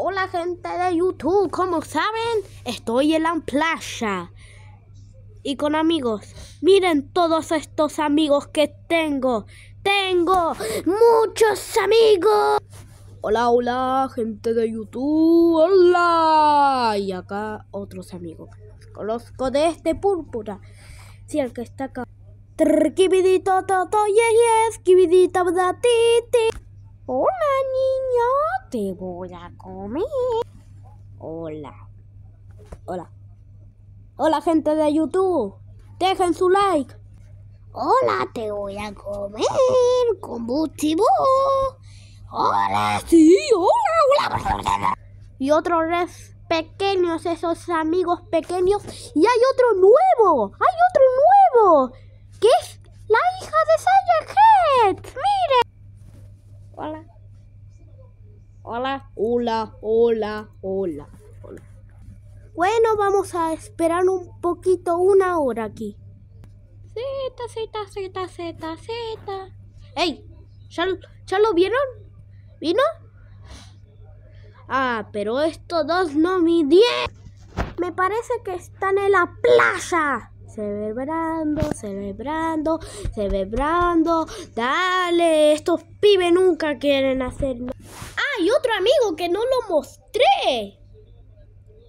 Hola gente de YouTube, como saben, estoy en la playa y con amigos. Miren todos estos amigos que tengo. Tengo muchos amigos. Hola, hola, gente de YouTube. Hola. Y acá otros amigos. Conozco de este púrpura. Sí, el que está acá. Hola, niño, te voy a comer. Hola. Hola. Hola, gente de YouTube. Dejen su like. Hola, te voy a comer con Buchibu. Hola, sí, hola, hola. Y otros res pequeños, esos amigos pequeños. Y hay otro nuevo. Hay otro nuevo. Que es la hija de Saya Head. Miren. Hola. Hola. Hola, hola, hola, hola. Bueno, vamos a esperar un poquito, una hora aquí. Z, Z, Z, Z, Z. ¡Ey! ¿Ya, ¿Ya lo vieron? ¿Vino? Ah, pero estos dos no midieron. Me parece que están en la playa celebrando, celebrando, celebrando. Dale, estos pibes nunca quieren hacerlo. Ah, y otro amigo que no lo mostré.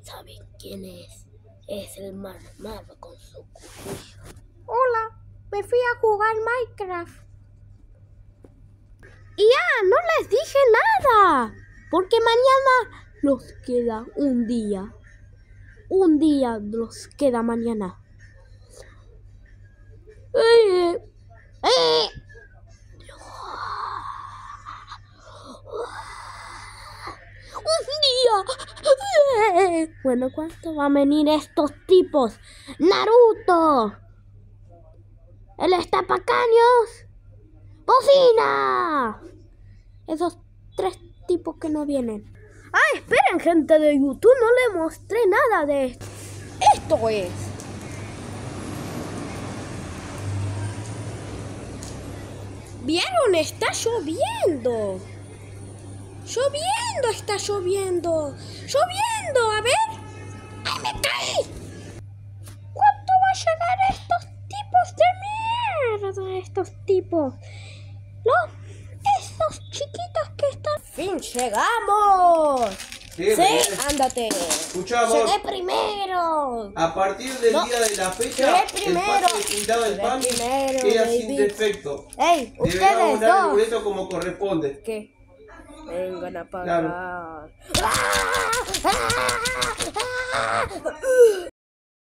¿Saben quién es? Es el marmado con su cuchillo. Hola, me fui a jugar Minecraft. Y ah, no les dije nada. Porque mañana los queda un día. Un día los queda mañana. ¡Eh! Bueno, ¿cuánto van a venir estos tipos? ¡Naruto! ¡El estapacaños! ¡Bocina! Esos tres tipos que no vienen. ¡Ah, esperen, gente de YouTube! No le mostré nada de esto. Esto es. ¿Vieron? Está lloviendo. Lloviendo, está lloviendo. Lloviendo, a ver. ¡Ay, me caí! ¿Cuánto va a llegar estos tipos de mierda? Estos tipos. Los, esos chiquitos que están... ¡Fin, llegamos! Sí, ándate. Escuchamos. Llegué primero. A partir del No, día de la fecha, llegué primero. el pase del Llegué pan primero, queda baby. sin defecto. ¡Ey! Deberá Ustedes el dos. boleto como corresponde. ¿Qué? Vengan a pagar. Claro.